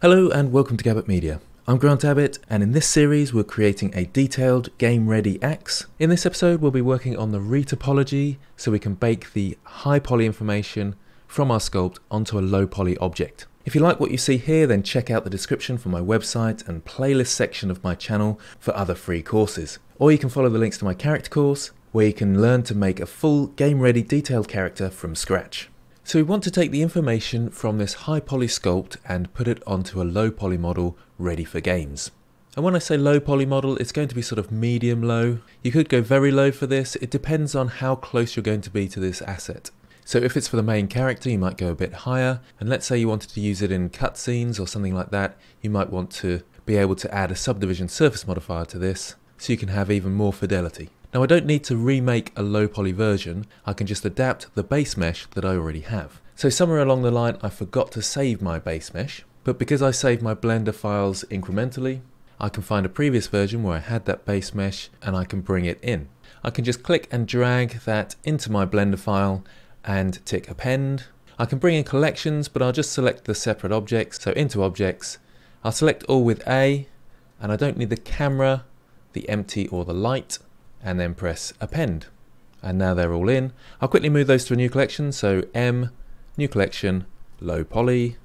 Hello and welcome to Gabbitt Media. I'm Grant Abbitt, and in this series, we're creating a detailed game ready axe. In this episode, we'll be working on the retopology so we can bake the high poly information from our sculpt onto a low poly object. If you like what you see here, then check out the description for my website and playlist section of my channel for other free courses. Or you can follow the links to my character course, where you can learn to make a full game ready detailed character from scratch. So we want to take the information from this high poly sculpt and put it onto a low poly model ready for games. And when I say low poly model, it's going to be sort of medium low. You could go very low for this. It depends on how close you're going to be to this asset. So if it's for the main character, you might go a bit higher. And let's say you wanted to use it in cutscenes or something like that, you might want to be able to add a subdivision surface modifier to this so you can have even more fidelity. Now I don't need to remake a low poly version, I can just adapt the base mesh that I already have. So somewhere along the line I forgot to save my base mesh, but because I saved my Blender files incrementally, I can find a previous version where I had that base mesh and I can bring it in. I can just click and drag that into my Blender file and tick append. I can bring in collections, but I'll just select the separate objects. So into objects, I'll select all with A, and I don't need the camera, the empty or the light and then press append. And now they're all in. I'll quickly move those to a new collection. So M, new collection, low poly.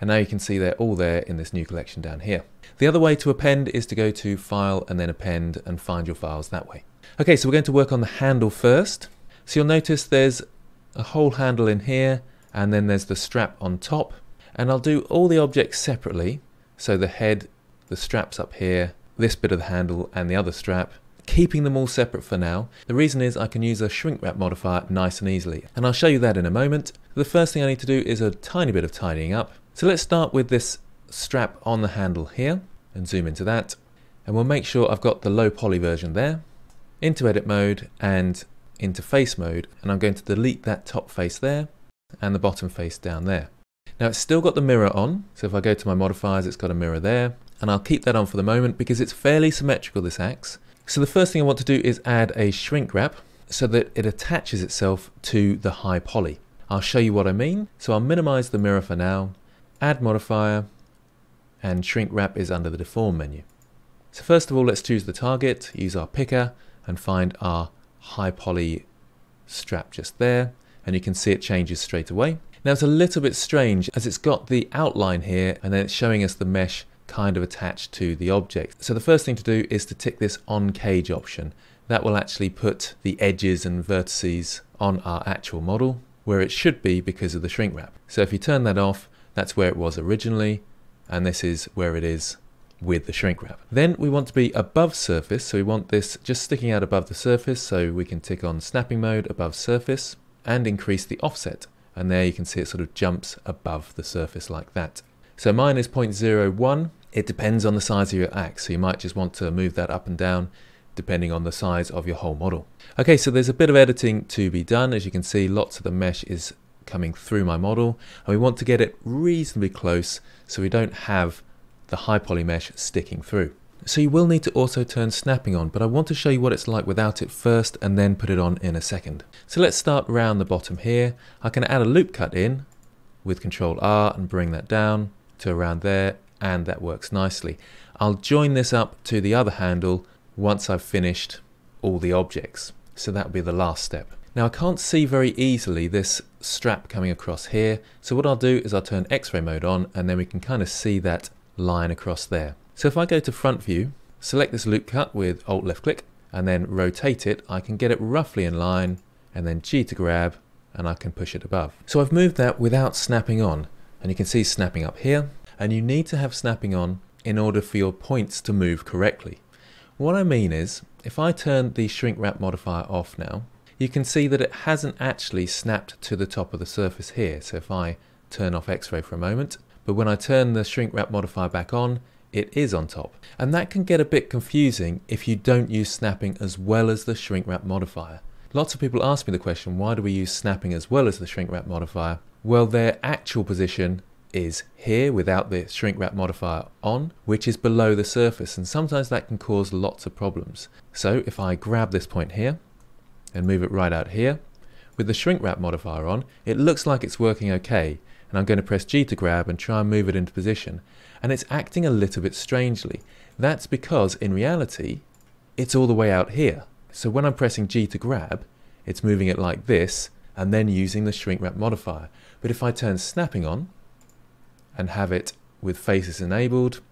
And now you can see they're all there in this new collection down here. The other way to append is to go to file and then append and find your files that way. Okay, so we're going to work on the handle first. So you'll notice there's a whole handle in here and then there's the strap on top. And I'll do all the objects separately. So the head, the straps up here, this bit of the handle and the other strap keeping them all separate for now. The reason is I can use a shrink wrap modifier nice and easily, and I'll show you that in a moment. The first thing I need to do is a tiny bit of tidying up. So let's start with this strap on the handle here, and zoom into that, and we'll make sure I've got the low poly version there, into edit mode, and into face mode, and I'm going to delete that top face there, and the bottom face down there. Now it's still got the mirror on, so if I go to my modifiers, it's got a mirror there, and I'll keep that on for the moment because it's fairly symmetrical, this axe, so the first thing I want to do is add a shrink wrap so that it attaches itself to the high poly. I'll show you what I mean. So I'll minimize the mirror for now, add modifier, and shrink wrap is under the deform menu. So first of all, let's choose the target, use our picker, and find our high poly strap just there. And you can see it changes straight away. Now it's a little bit strange as it's got the outline here and then it's showing us the mesh kind of attached to the object. So the first thing to do is to tick this on cage option. That will actually put the edges and vertices on our actual model where it should be because of the shrink wrap. So if you turn that off, that's where it was originally, and this is where it is with the shrink wrap. Then we want to be above surface, so we want this just sticking out above the surface, so we can tick on snapping mode above surface and increase the offset. And there you can see it sort of jumps above the surface like that. So mine is 0.01. It depends on the size of your axe, so you might just want to move that up and down depending on the size of your whole model. Okay, so there's a bit of editing to be done. As you can see, lots of the mesh is coming through my model, and we want to get it reasonably close so we don't have the high poly mesh sticking through. So you will need to also turn snapping on, but I want to show you what it's like without it first and then put it on in a second. So let's start around the bottom here. I can add a loop cut in with Control R and bring that down to around there and that works nicely. I'll join this up to the other handle once I've finished all the objects. So that'll be the last step. Now I can't see very easily this strap coming across here. So what I'll do is I'll turn x-ray mode on and then we can kind of see that line across there. So if I go to front view, select this loop cut with alt left click and then rotate it, I can get it roughly in line and then G to grab and I can push it above. So I've moved that without snapping on and you can see snapping up here and you need to have snapping on in order for your points to move correctly. What I mean is, if I turn the shrink wrap modifier off now, you can see that it hasn't actually snapped to the top of the surface here. So if I turn off x-ray for a moment, but when I turn the shrink wrap modifier back on, it is on top. And that can get a bit confusing if you don't use snapping as well as the shrink wrap modifier. Lots of people ask me the question, why do we use snapping as well as the shrink wrap modifier? Well, their actual position is here without the shrink wrap modifier on, which is below the surface, and sometimes that can cause lots of problems. So if I grab this point here and move it right out here, with the shrink wrap modifier on, it looks like it's working okay, and I'm going to press G to grab and try and move it into position. And it's acting a little bit strangely. That's because in reality, it's all the way out here. So when I'm pressing G to grab, it's moving it like this and then using the shrink wrap modifier. But if I turn snapping on and have it with faces enabled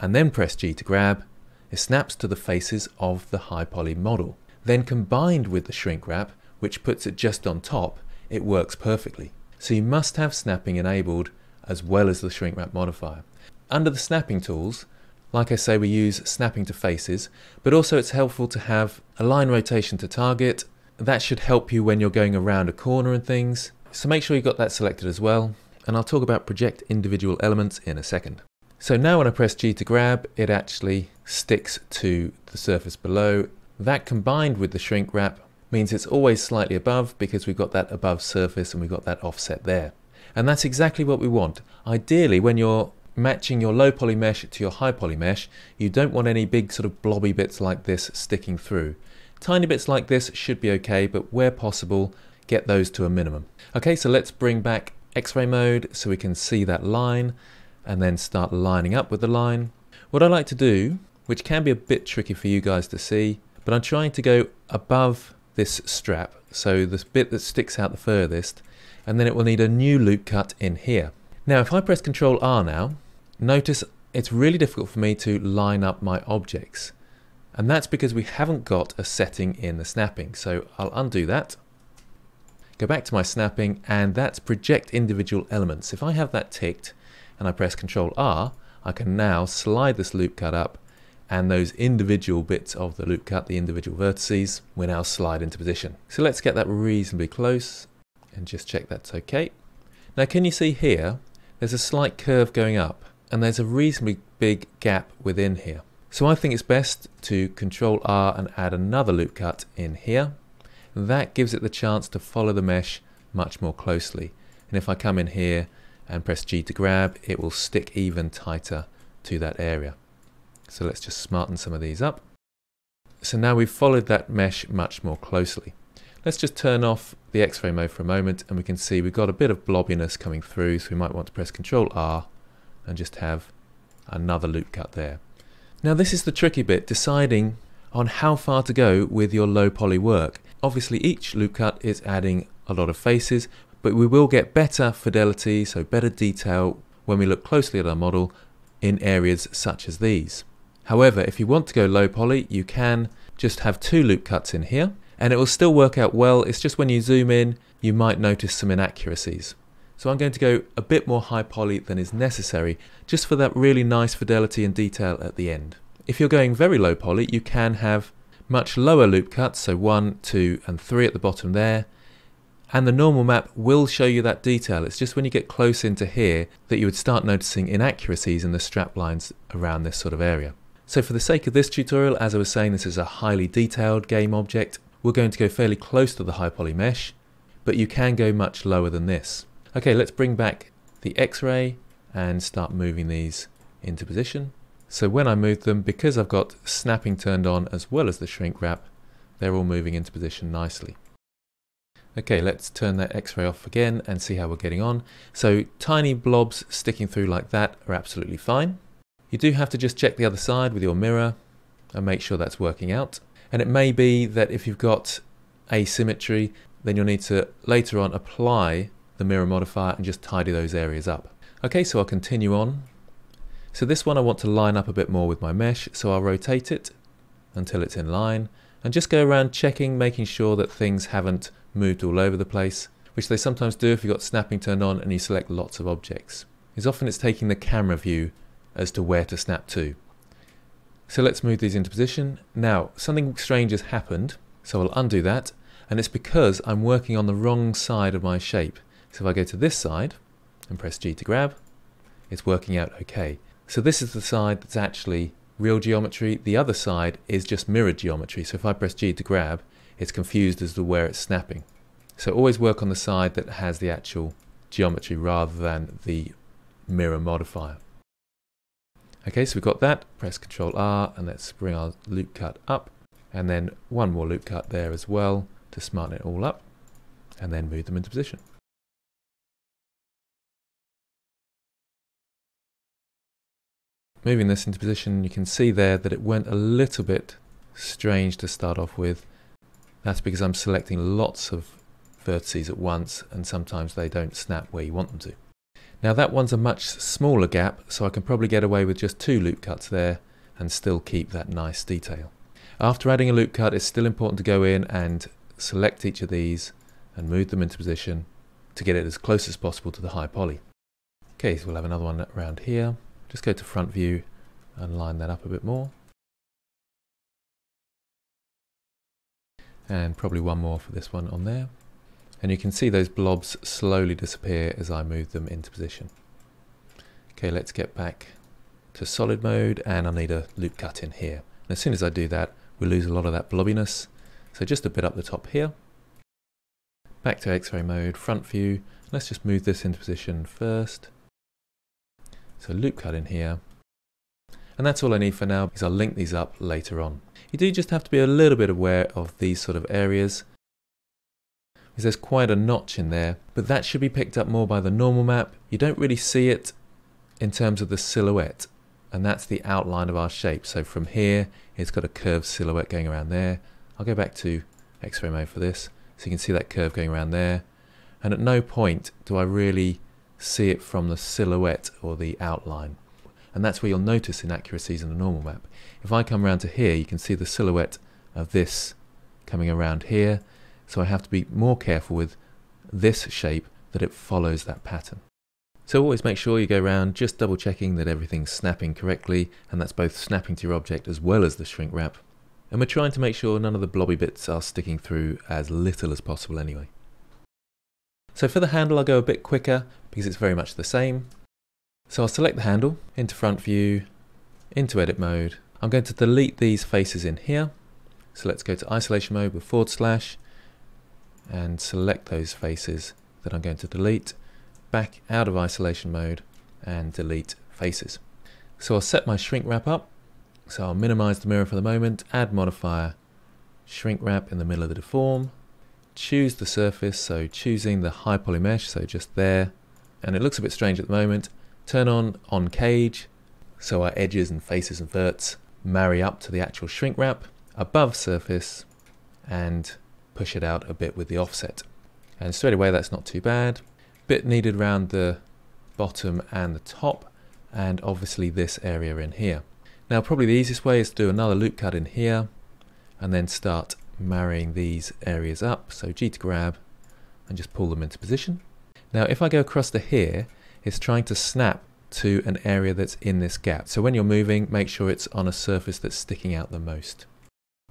and then press G to grab, it snaps to the faces of the high poly model. Then combined with the shrink wrap, which puts it just on top, it works perfectly. So you must have snapping enabled as well as the shrink wrap modifier. Under the snapping tools, like I say, we use snapping to faces, but also it's helpful to have align rotation to target. That should help you when you're going around a corner and things. So make sure you've got that selected as well. And I'll talk about project individual elements in a second. So now when I press G to grab, it actually sticks to the surface below. That combined with the shrink wrap means it's always slightly above because we've got that above surface and we've got that offset there. And that's exactly what we want. Ideally, when you're matching your low poly mesh to your high poly mesh, you don't want any big sort of blobby bits like this sticking through. Tiny bits like this should be okay, but where possible, get those to a minimum. Okay, so let's bring back X-ray mode so we can see that line and then start lining up with the line. What I like to do, which can be a bit tricky for you guys to see, but I'm trying to go above this strap, so this bit that sticks out the furthest, and then it will need a new loop cut in here. Now if I press Ctrl R now, notice it's really difficult for me to line up my objects. And that's because we haven't got a setting in the snapping. So I'll undo that, go back to my snapping, and that's project individual elements. If I have that ticked and I press Ctrl R, I can now slide this loop cut up and those individual bits of the loop cut, the individual vertices, will now slide into position. So let's get that reasonably close and just check that's okay. Now can you see here, there's a slight curve going up and there's a reasonably big gap within here. So I think it's best to control R and add another loop cut in here. That gives it the chance to follow the mesh much more closely. And if I come in here and press G to grab, it will stick even tighter to that area. So let's just smarten some of these up. So now we've followed that mesh much more closely. Let's just turn off the X-ray mode for a moment and we can see we've got a bit of blobbiness coming through so we might want to press Ctrl R and just have another loop cut there. Now this is the tricky bit, deciding on how far to go with your low poly work. Obviously each loop cut is adding a lot of faces, but we will get better fidelity, so better detail when we look closely at our model in areas such as these. However, if you want to go low poly, you can just have two loop cuts in here and it will still work out well. It's just when you zoom in, you might notice some inaccuracies. So I'm going to go a bit more high poly than is necessary, just for that really nice fidelity and detail at the end. If you're going very low poly, you can have much lower loop cuts, so one, two, and three at the bottom there. And the normal map will show you that detail. It's just when you get close into here that you would start noticing inaccuracies in the strap lines around this sort of area. So for the sake of this tutorial, as I was saying, this is a highly detailed game object. We're going to go fairly close to the high poly mesh, but you can go much lower than this. Okay, let's bring back the X-ray and start moving these into position. So when I move them, because I've got snapping turned on as well as the shrink wrap, they're all moving into position nicely. Okay, let's turn that X-ray off again and see how we're getting on. So tiny blobs sticking through like that are absolutely fine. You do have to just check the other side with your mirror and make sure that's working out. And it may be that if you've got asymmetry, then you'll need to later on apply the mirror modifier and just tidy those areas up. Okay, so I'll continue on. So this one I want to line up a bit more with my mesh, so I'll rotate it until it's in line and just go around checking, making sure that things haven't moved all over the place, which they sometimes do if you've got snapping turned on and you select lots of objects. Is often it's taking the camera view as to where to snap to. So let's move these into position. Now, something strange has happened, so I'll undo that, and it's because I'm working on the wrong side of my shape. So if I go to this side and press G to grab, it's working out okay. So this is the side that's actually real geometry. The other side is just mirrored geometry. So if I press G to grab, it's confused as to where it's snapping. So always work on the side that has the actual geometry rather than the mirror modifier. Okay, so we've got that. Press Ctrl R and let's bring our loop cut up. And then one more loop cut there as well to smarten it all up. And then move them into position. Moving this into position, you can see there that it went a little bit strange to start off with. That's because I'm selecting lots of vertices at once and sometimes they don't snap where you want them to. Now that one's a much smaller gap so I can probably get away with just two loop cuts there and still keep that nice detail. After adding a loop cut it's still important to go in and select each of these and move them into position to get it as close as possible to the high poly. Okay, so we'll have another one around here. Just go to front view and line that up a bit more. And probably one more for this one on there. And you can see those blobs slowly disappear as I move them into position. Okay, let's get back to solid mode and I need a loop cut in here. And as soon as I do that, we lose a lot of that blobbiness. So just a bit up the top here. Back to x-ray mode, front view. Let's just move this into position first. So loop cut in here. And that's all I need for now because I'll link these up later on. You do just have to be a little bit aware of these sort of areas because there's quite a notch in there, but that should be picked up more by the normal map. You don't really see it in terms of the silhouette, and that's the outline of our shape. So from here, it's got a curved silhouette going around there. I'll go back to X-ray mode for this, so you can see that curve going around there. And at no point do I really see it from the silhouette or the outline. And that's where you'll notice inaccuracies in the normal map. If I come around to here, you can see the silhouette of this coming around here, so I have to be more careful with this shape that it follows that pattern. So always make sure you go around just double checking that everything's snapping correctly and that's both snapping to your object as well as the shrink wrap. And we're trying to make sure none of the blobby bits are sticking through as little as possible anyway. So for the handle I'll go a bit quicker because it's very much the same. So I'll select the handle, into front view, into edit mode. I'm going to delete these faces in here. So let's go to isolation mode with forward slash and select those faces that I'm going to delete back out of isolation mode and delete faces. So I'll set my shrink wrap up. So I'll minimize the mirror for the moment, add modifier, shrink wrap in the middle of the deform, choose the surface, so choosing the high poly mesh, so just there, and it looks a bit strange at the moment. Turn on on cage, so our edges and faces and verts marry up to the actual shrink wrap, above surface, and push it out a bit with the offset. And straight away that's not too bad. Bit needed around the bottom and the top and obviously this area in here. Now probably the easiest way is to do another loop cut in here and then start marrying these areas up. So G to grab and just pull them into position. Now if I go across to here, it's trying to snap to an area that's in this gap. So when you're moving, make sure it's on a surface that's sticking out the most.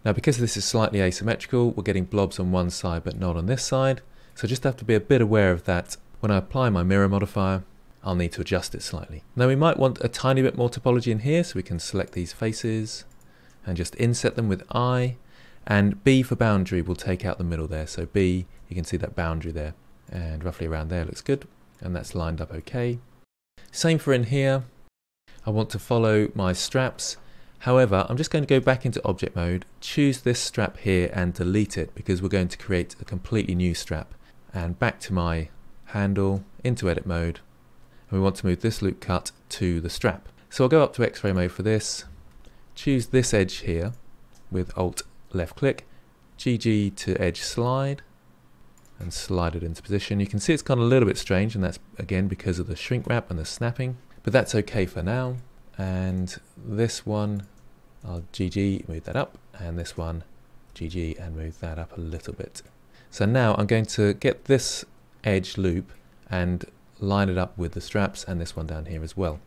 Now because this is slightly asymmetrical, we're getting blobs on one side but not on this side. So just have to be a bit aware of that. When I apply my mirror modifier, I'll need to adjust it slightly. Now we might want a tiny bit more topology in here, so we can select these faces and just inset them with I. And B for boundary we'll take out the middle there. So B, you can see that boundary there. And roughly around there looks good. And that's lined up okay. Same for in here. I want to follow my straps However, I'm just going to go back into object mode, choose this strap here and delete it because we're going to create a completely new strap. And back to my handle, into edit mode, and we want to move this loop cut to the strap. So I'll go up to x-ray mode for this, choose this edge here with alt left click, GG to edge slide, and slide it into position. You can see it's gone a little bit strange and that's again because of the shrink wrap and the snapping, but that's okay for now. And this one I'll GG move that up and this one GG and move that up a little bit. So now I'm going to get this edge loop and line it up with the straps and this one down here as well.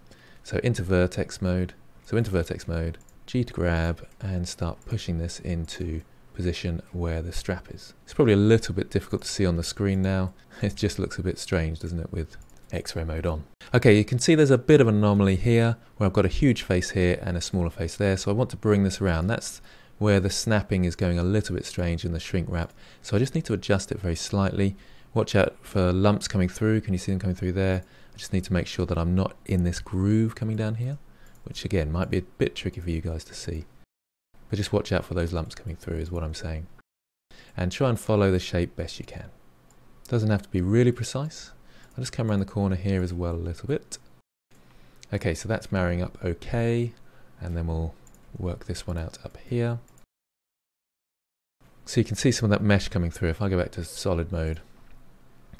So into vertex mode so into vertex mode G to grab and start pushing this into position where the strap is. It's probably a little bit difficult to see on the screen now. It just looks a bit strange, doesn't it, with X-ray mode on. Okay, you can see there's a bit of an anomaly here where I've got a huge face here and a smaller face there. So I want to bring this around. That's where the snapping is going a little bit strange in the shrink wrap. So I just need to adjust it very slightly. Watch out for lumps coming through. Can you see them coming through there? I just need to make sure that I'm not in this groove coming down here, which again might be a bit tricky for you guys to see. But just watch out for those lumps coming through is what I'm saying. And try and follow the shape best you can. Doesn't have to be really precise, I'll just come around the corner here as well a little bit. Okay, so that's marrying up okay, and then we'll work this one out up here. So you can see some of that mesh coming through. If I go back to solid mode,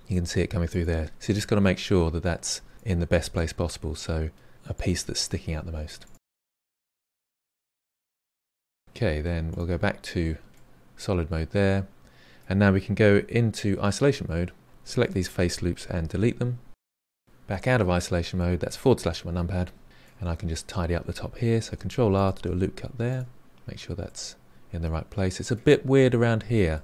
you can see it coming through there. So you just got to make sure that that's in the best place possible, so a piece that's sticking out the most. Okay, then we'll go back to solid mode there, and now we can go into isolation mode, select these face loops and delete them. Back out of isolation mode, that's forward slash my numpad, and I can just tidy up the top here, so control R to do a loop cut there, make sure that's in the right place. It's a bit weird around here,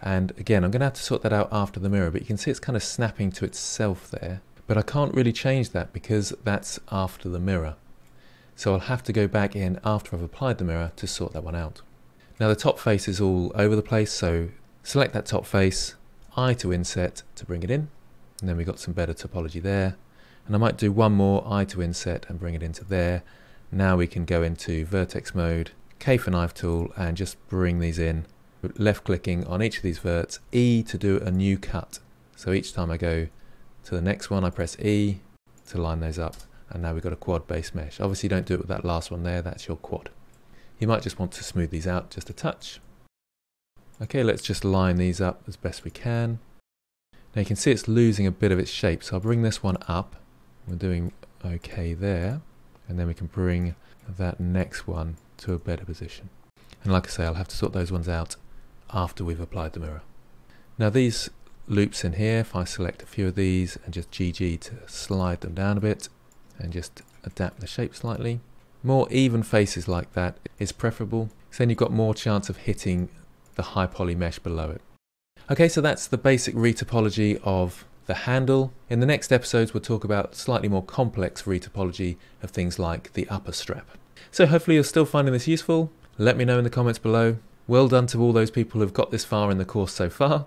and again, I'm going to have to sort that out after the mirror, but you can see it's kind of snapping to itself there. But I can't really change that because that's after the mirror. So I'll have to go back in after I've applied the mirror to sort that one out. Now the top face is all over the place, so select that top face, I to inset to bring it in, and then we've got some better topology there. And I might do one more I to inset and bring it into there. Now we can go into vertex mode, K for knife tool, and just bring these in left clicking on each of these verts, E to do a new cut. So each time I go to the next one, I press E to line those up. And now we've got a quad base mesh. Obviously don't do it with that last one there, that's your quad. You might just want to smooth these out just a touch. Okay, let's just line these up as best we can. Now you can see it's losing a bit of its shape, so I'll bring this one up. We're doing okay there. And then we can bring that next one to a better position. And like I say, I'll have to sort those ones out after we've applied the mirror. Now these loops in here, if I select a few of these and just GG to slide them down a bit and just adapt the shape slightly, more even faces like that is preferable, so then you've got more chance of hitting the high poly mesh below it. Okay, so that's the basic retopology of the handle. In the next episodes, we'll talk about slightly more complex retopology of things like the upper strap. So hopefully you're still finding this useful. Let me know in the comments below. Well done to all those people who've got this far in the course so far.